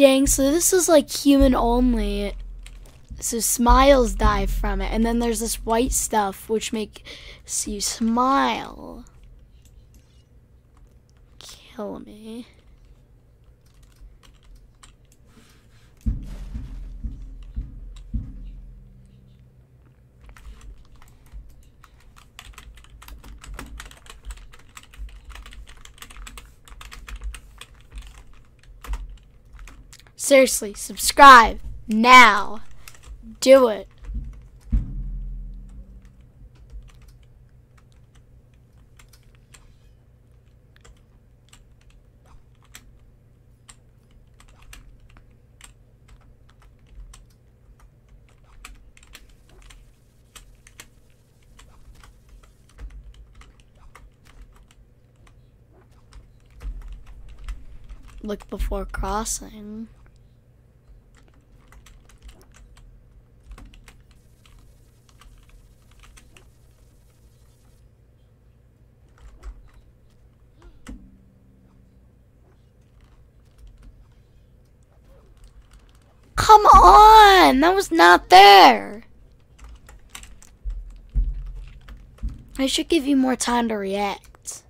Dang, so this is like human only. So smiles die from it. And then there's this white stuff which makes you smile. Kill me. Seriously, subscribe now. Do it. Look before crossing. Come Not there! I should give you more time to react.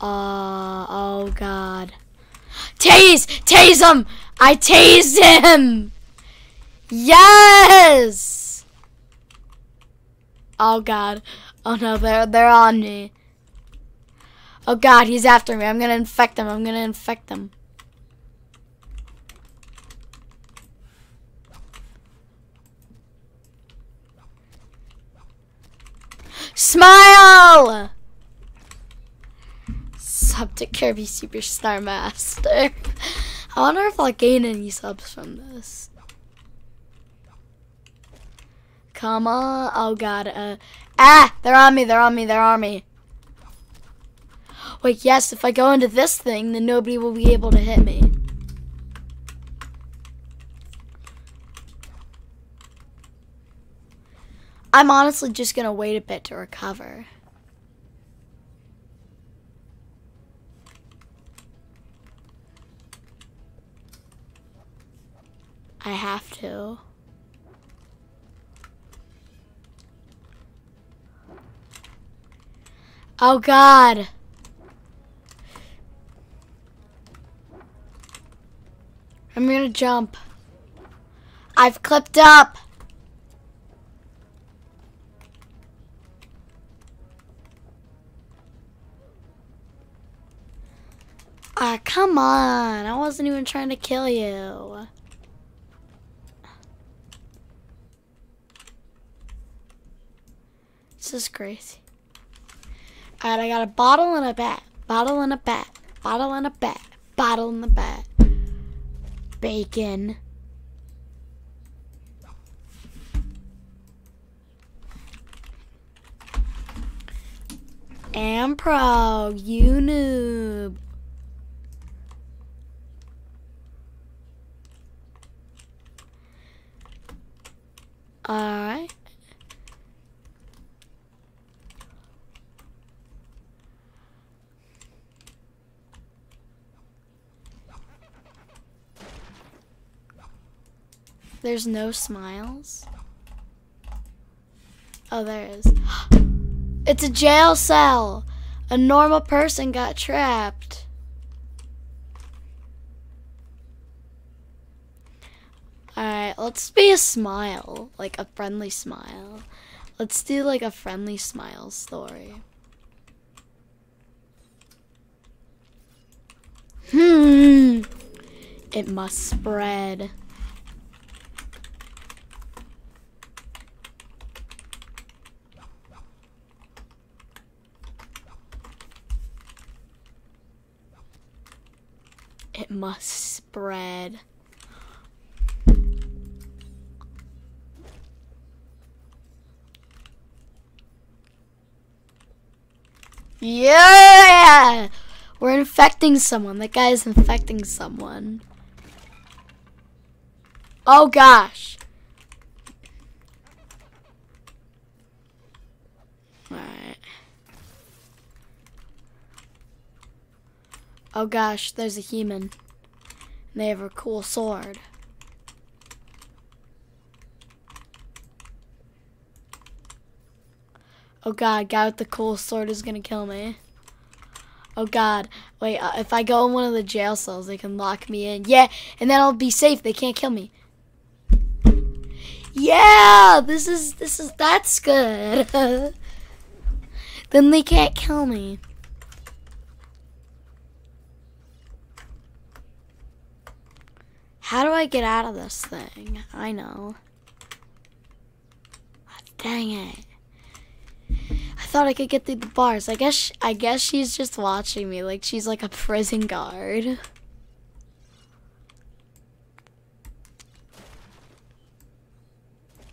Uh, oh god. Tase! Tase him! I tased him! Yes! Oh god. Oh no, they're, they're on me. Oh god, he's after me. I'm gonna infect him. I'm gonna infect him. Smile! Sub to Kirby Superstar Master. I wonder if I'll gain any subs from this. Come on. Oh god. Uh, ah! They're on me. They're on me. They're on me. Wait, yes, if I go into this thing, then nobody will be able to hit me. I'm honestly just gonna wait a bit to recover. I have to. Oh god. I'm gonna jump. I've clipped up. Ah, come on. I wasn't even trying to kill you. This is crazy. Alright, I got a bottle and a bat. Bottle and a bat. Bottle and a bat. Bottle and a bat bacon. Ampro, you noob. Alright. There's no smiles. Oh, there is. It's a jail cell. A normal person got trapped. Alright, let's be a smile. Like a friendly smile. Let's do like a friendly smile story. Hmm. It must spread. It must spread. Yeah! We're infecting someone. That guy is infecting someone. Oh gosh. Alright. Oh gosh, there's a human. And they have a cool sword. Oh god, guy with the cool sword is gonna kill me. Oh god, wait, uh, if I go in one of the jail cells, they can lock me in. Yeah, and then I'll be safe. They can't kill me. Yeah, this is, this is, that's good. then they can't kill me. How do I get out of this thing? I know. Ah, dang it. I thought I could get through the bars. I guess I guess she's just watching me like she's like a prison guard.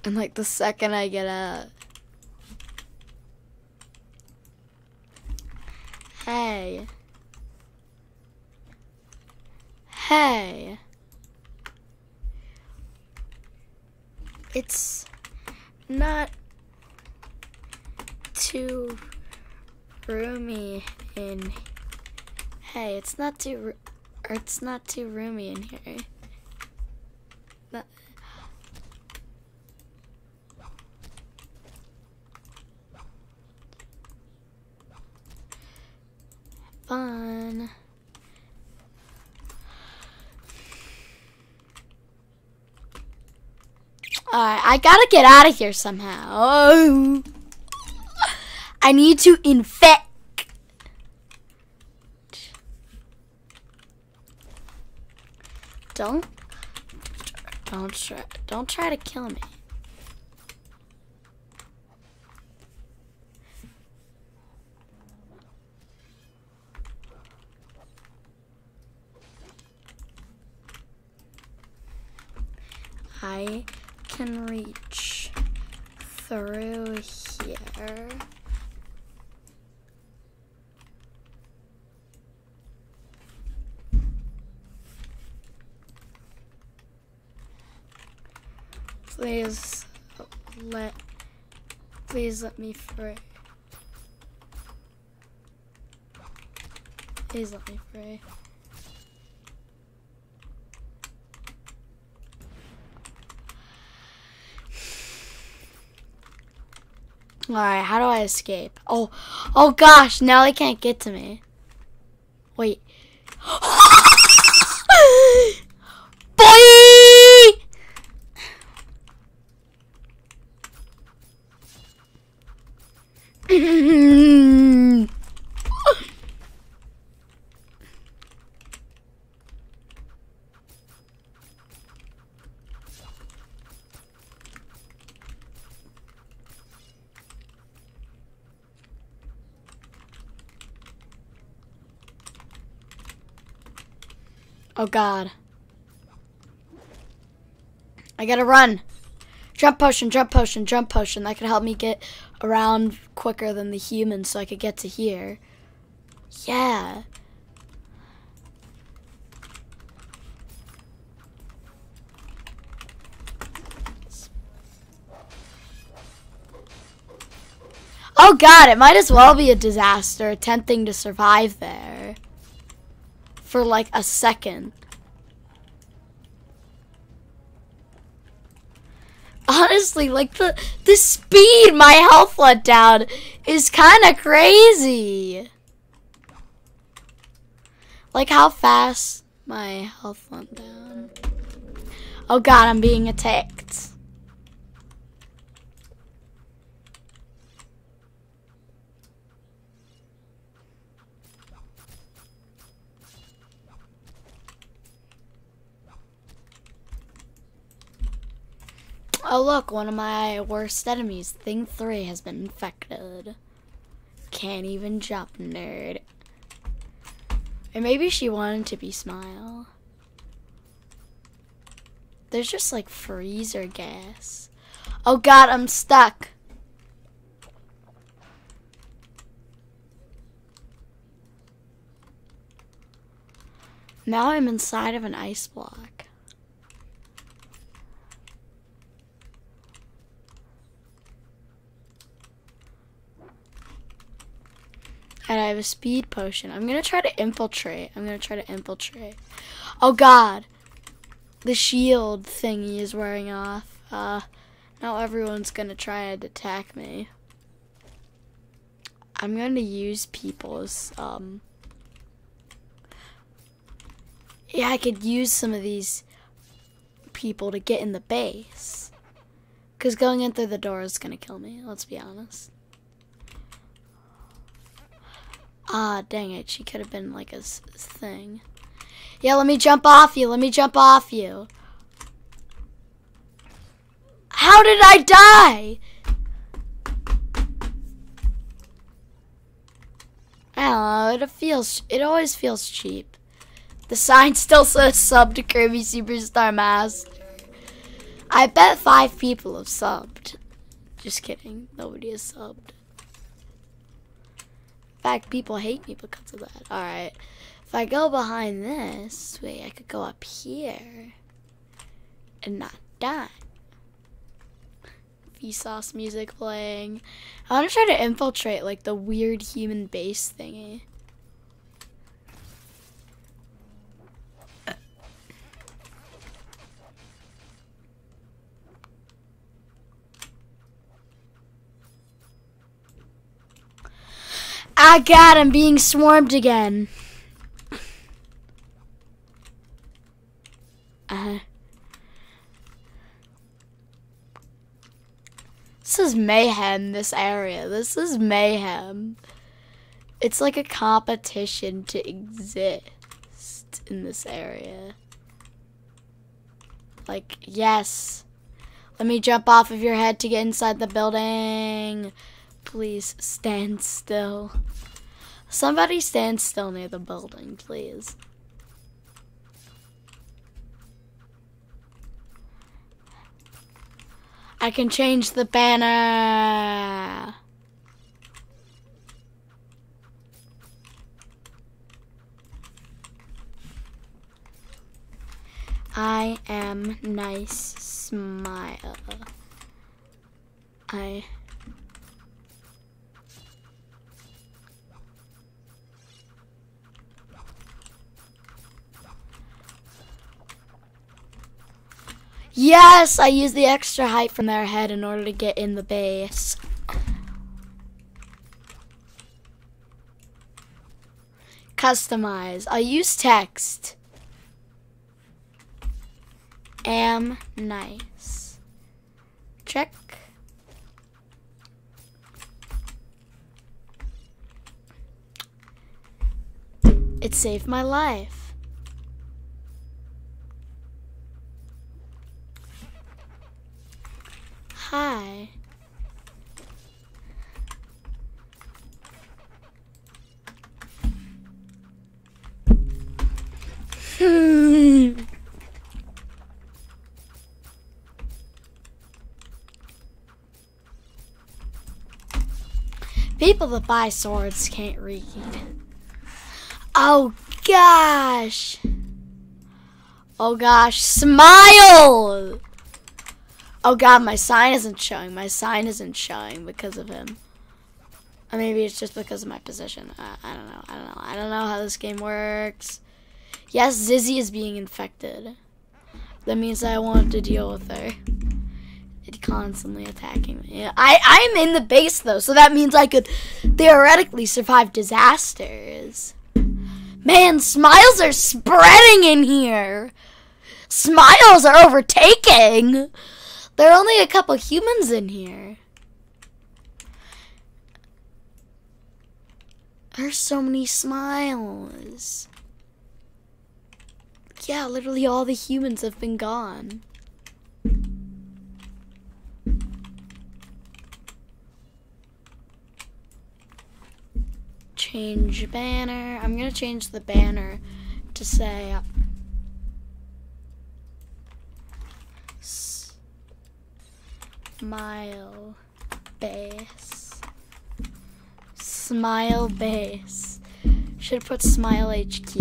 And like the second I get out. Hey. Hey. It's not too roomy in hey it's not too it's not too roomy in here. Not, fun Alright, I gotta get out of here somehow. I need to infect. Don't, don't try, don't try to kill me. I can reach through here. Please let please let me free. Please let me free. Alright, how do I escape? Oh, oh gosh, now they can't get to me. Wait. Oh god. I gotta run. Jump potion, jump potion, jump potion. That could help me get around quicker than the humans so I could get to here. Yeah. Oh god, it might as well be a disaster attempting to survive there. For like a second. honestly, like the the speed my health went down is kind of crazy. Like how fast my health went down. Oh god, I'm being attacked. Oh look, one of my worst enemies, Thing 3, has been infected. Can't even jump, nerd. And maybe she wanted to be Smile. There's just like freezer gas. Oh god, I'm stuck. Now I'm inside of an ice block. And I have a speed potion. I'm gonna try to infiltrate. I'm gonna try to infiltrate. Oh god. The shield thingy is wearing off. Uh, now everyone's gonna try and attack me. I'm gonna use people's, um... Yeah, I could use some of these people to get in the base. Because going in through the door is gonna kill me, let's be honest. Ah, dang it. She could have been like a thing. Yeah, let me jump off you. Let me jump off you. How did I die? I don't know. It feels. It always feels cheap. The sign still says sub to Kirby Superstar Master. I bet five people have subbed. Just kidding. Nobody has subbed fact, people hate me because of that. Alright. If I go behind this, wait, I could go up here and not die. Vsauce music playing. I want to try to infiltrate like the weird human base thingy. Ah, God, I'm being swarmed again. Uh, this is mayhem, this area. This is mayhem. It's like a competition to exist in this area. Like, yes. Let me jump off of your head to get inside the building. Please stand still. Somebody stand still near the building, please. I can change the banner. I am nice smile. I Yes, I used the extra height from their head in order to get in the base. Customize. I'll use text. Am nice. Check. It saved my life. Hi. People that buy swords can't read. Oh gosh. Oh gosh, smile! Oh god, my sign isn't showing. My sign isn't showing because of him. Or maybe it's just because of my position. I, I don't know. I don't know. I don't know how this game works. Yes, Zizzy is being infected. That means I want to deal with her. It's constantly attacking me. I, I'm in the base though, so that means I could theoretically survive disasters. Man, smiles are spreading in here. Smiles are overtaking. There are only a couple humans in here. There's so many smiles. Yeah, literally all the humans have been gone. Change banner. I'm gonna change the banner to say Smile base. Smile base. Should put smile HQ.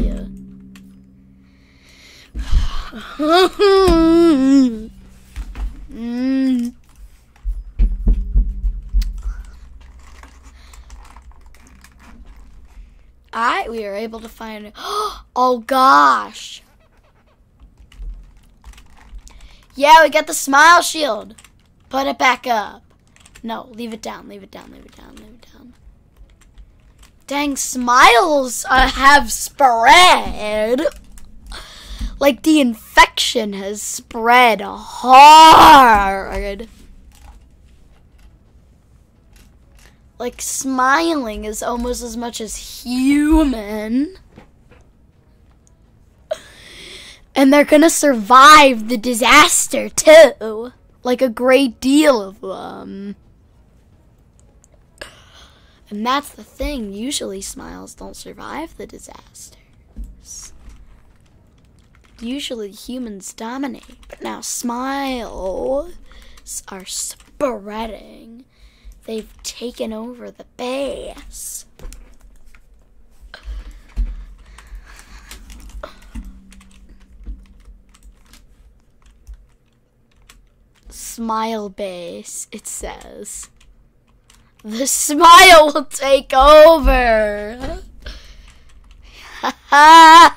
Alright, we are able to find Oh gosh. Yeah, we got the smile shield. Put it back up. No, leave it down, leave it down, leave it down, leave it down. Dang, smiles uh, have spread. Like the infection has spread hard. Like smiling is almost as much as human. And they're gonna survive the disaster too. Like a great deal of them. And that's the thing. Usually smiles don't survive the disasters. Usually humans dominate. But now smiles are spreading. They've taken over the base. Smile base, it says. The smile will take over.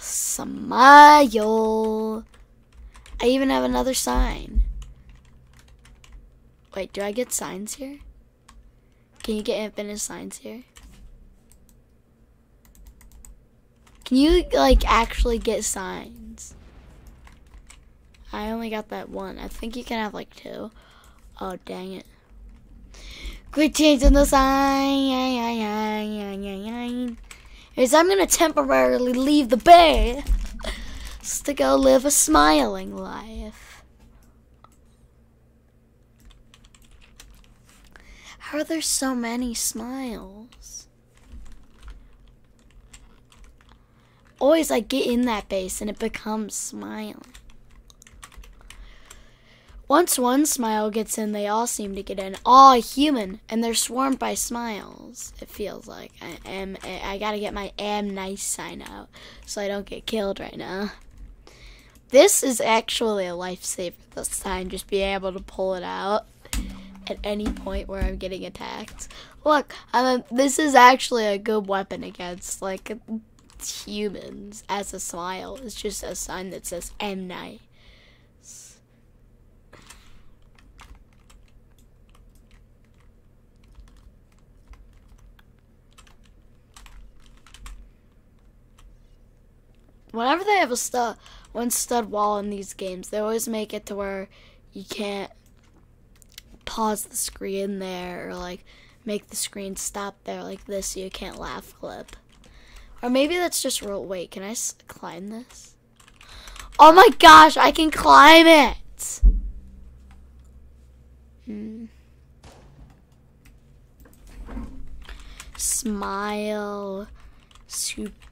Smile. I even have another sign. Wait, do I get signs here? Can you get infinite signs here? Can you, like, actually get signs? I only got that one. I think you can have, like, two. Oh, dang it. Quit changing the sign. Is I'm gonna temporarily leave the bay to go live a smiling life. How are there so many smiles? Always I get in that base and it becomes smiling. Once one smile gets in, they all seem to get in. All human, and they're swarmed by smiles. It feels like I am. I gotta get my am nice sign out so I don't get killed right now. This is actually a lifesaver. This sign, just being able to pull it out at any point where I'm getting attacked. Look, this is actually a good weapon against like humans. As a smile, it's just a sign that says "am nice." Whenever they have a stud one stud wall in these games, they always make it to where you can't pause the screen there or like make the screen stop there like this so you can't laugh clip. Or maybe that's just real. Wait, can I climb this? Oh my gosh, I can climb it! Hmm. Smile. Super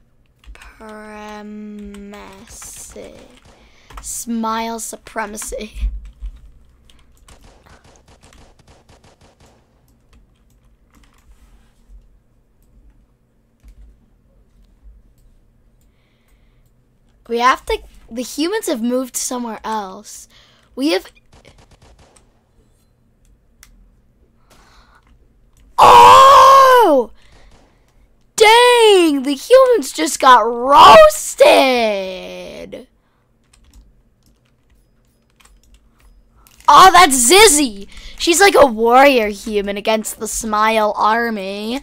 supremacy. Smile supremacy. We have to, the humans have moved somewhere else. We have, oh! Dang, the humans just got roasted. Oh, that's Zizzy. She's like a warrior human against the Smile army.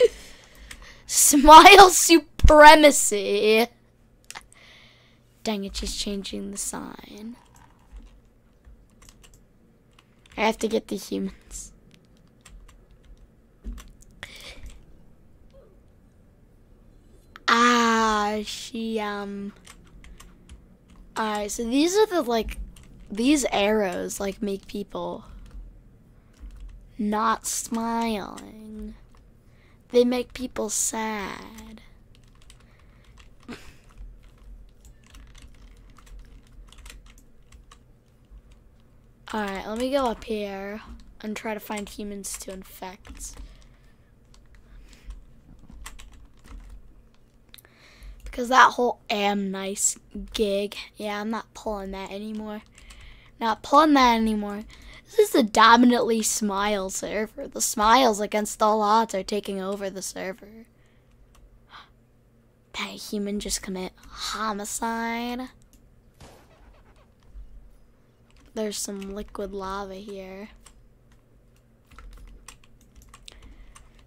Smile supremacy. Dang it, she's changing the sign. I have to get the humans. Ah, she, um... Alright, so these are the, like, these arrows, like, make people not smiling. They make people sad. Alright, let me go up here and try to find humans to infect. Because that whole am nice gig, yeah, I'm not pulling that anymore. Not pulling that anymore. This is a dominantly smile server. The smiles against all odds are taking over the server. That human just commit homicide. There's some liquid lava here.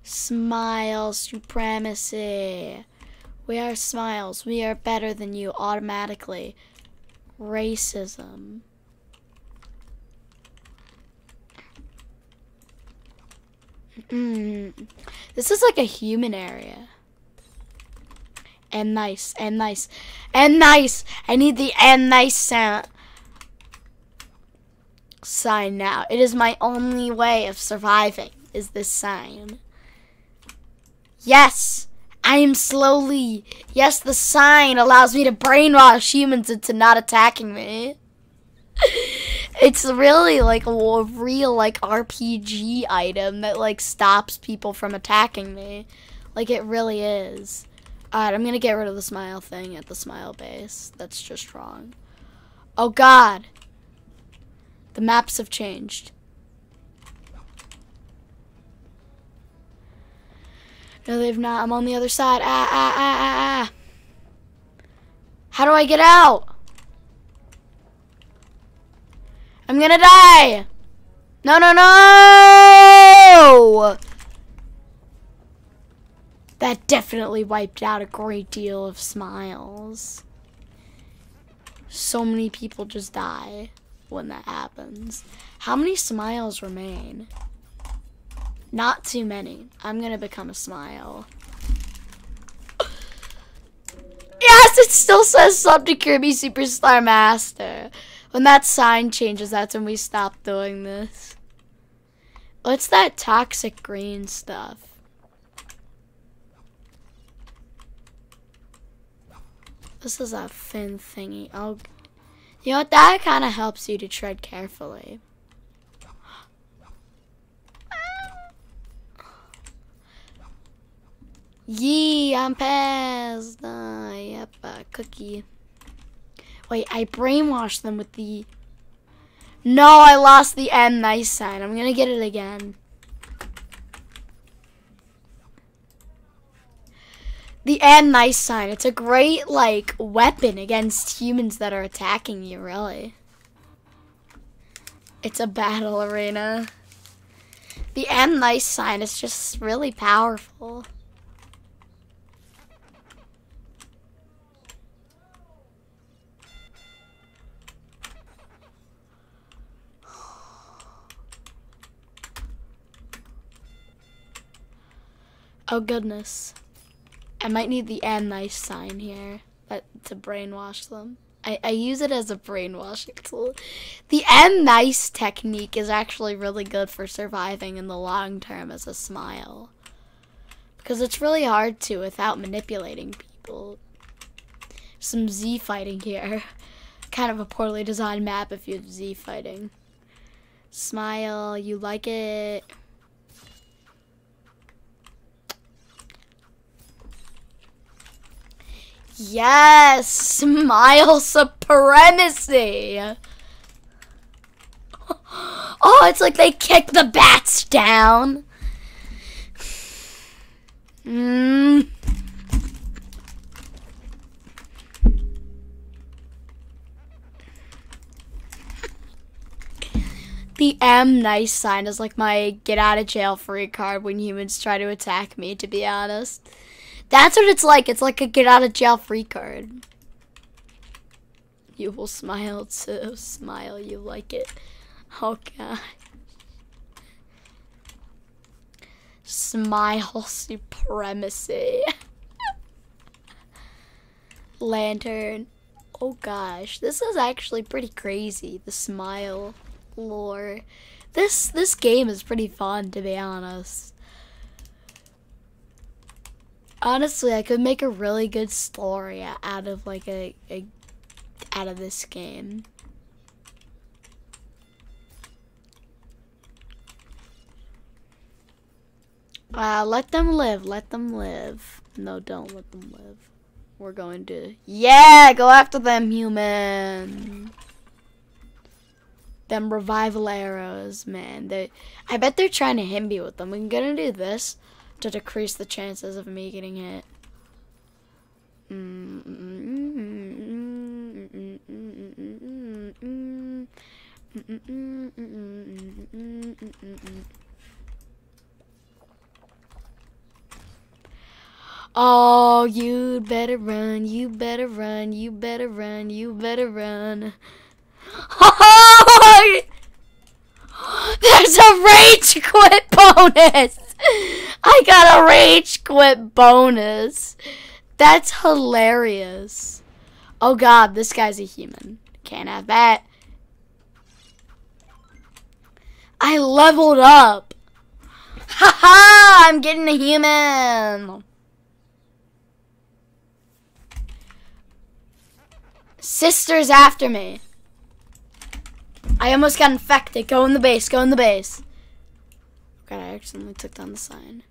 Smile supremacy. We are smiles. We are better than you automatically. Racism. This is like a human area. And nice, and nice, and nice. I need the and nice sound sign now. It is my only way of surviving, is this sign. Yes, I am slowly. Yes, the sign allows me to brainwash humans into not attacking me. it's really like a real like RPG item that like stops people from attacking me. Like it really is. Alright, I'm gonna get rid of the smile thing at the smile base. That's just wrong. Oh god. The maps have changed. No, they've not. I'm on the other side. Ah, ah, ah, ah, ah. How do I get out? I'm gonna die! No, no, no! That definitely wiped out a great deal of smiles. So many people just die when that happens. How many smiles remain? Not too many. I'm gonna become a smile. yes, it still says sub to Kirby Superstar Master. When that sign changes, that's when we stop doing this. What's that toxic green stuff? This is a fin thingy. Oh, you know what? That kind of helps you to tread carefully. Yee, I'm past. Uh, yep, uh, cookie. Wait, I brainwashed them with the... No, I lost the M nice sign. I'm gonna get it again. The and nice sign. It's a great, like, weapon against humans that are attacking you, really. It's a battle arena. The and nice sign is just really powerful. Oh goodness. I might need the and nice sign here to brainwash them. I, I use it as a brainwashing tool. The and nice technique is actually really good for surviving in the long term as a smile. Because it's really hard to without manipulating people. Some Z fighting here. Kind of a poorly designed map if you have Z fighting. Smile, you like it. Yes, smile supremacy. Oh, it's like they kick the bats down. Mm. The M nice sign is like my get out of jail free card when humans try to attack me, to be honest. That's what it's like. It's like a get out of jail free card. You will smile too. Smile, you like it. Oh god. Smile supremacy. Lantern. Oh gosh, this is actually pretty crazy. The smile lore. This this game is pretty fun to be honest. Honestly, I could make a really good story out of like a, a out of this game. Uh, let them live. Let them live. No, don't let them live. We're going to... Yeah! Go after them, human! them revival arrows, man. They, I bet they're trying to hit me with them. We're gonna do this to decrease the chances of me getting hit. Oh, you better run, you better run, you better run, you better run. There's a rage quit bonus! I got a rage quit bonus. That's hilarious. Oh god, this guy's a human. Can't have that. I leveled up. Haha, I'm getting a human. Sister's after me. I almost got infected. Go in the base. Go in the base. God, I accidentally took down the sign.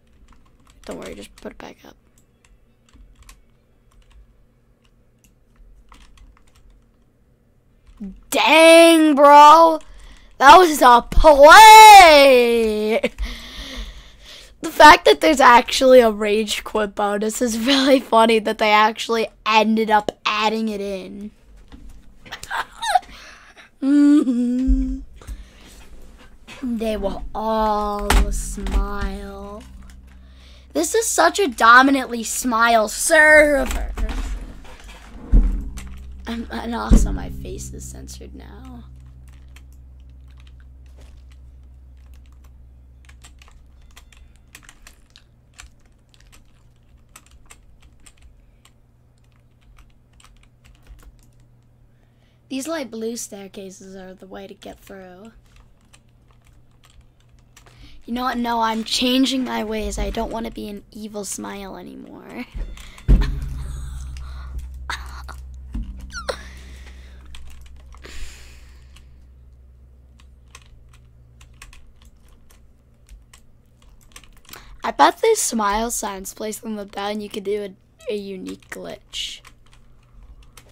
Don't worry, just put it back up. Dang, bro. That was a play. The fact that there's actually a rage quit bonus is really funny that they actually ended up adding it in. They will all smile. This is such a dominantly smile server. And, and also, my face is censored now. These light blue staircases are the way to get through. You know what? No, I'm changing my ways. I don't want to be an evil smile anymore. I bet there's smile signs placed on the bell and you could do a, a unique glitch.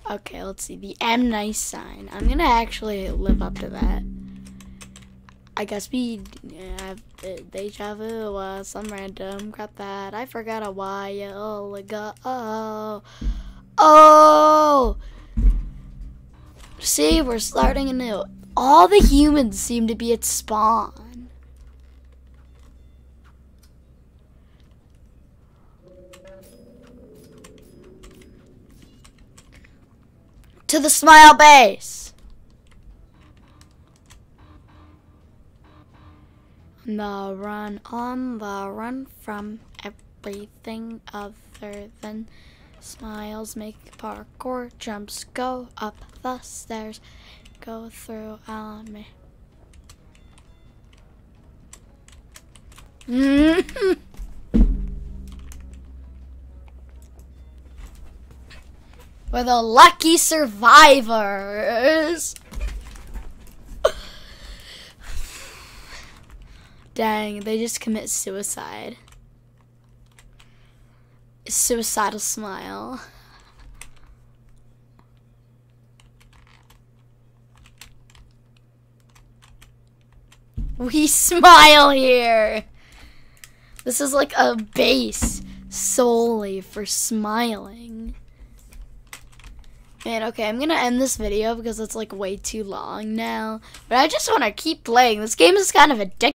Okay, let's see. The M nice sign. I'm gonna actually live up to that. I guess we have deja vu uh, some random crap that I forgot a while ago. Oh, oh. See, we're starting anew. All the humans seem to be at spawn. To the smile base. On the run, on the run from everything other than smiles. Make parkour jumps, go up the stairs, go through on me. We're the lucky survivors. Dang, they just commit suicide. Suicidal smile. We smile here. This is like a base solely for smiling. Man, okay, I'm gonna end this video because it's like way too long now. But I just want to keep playing. This game is kind of addictive.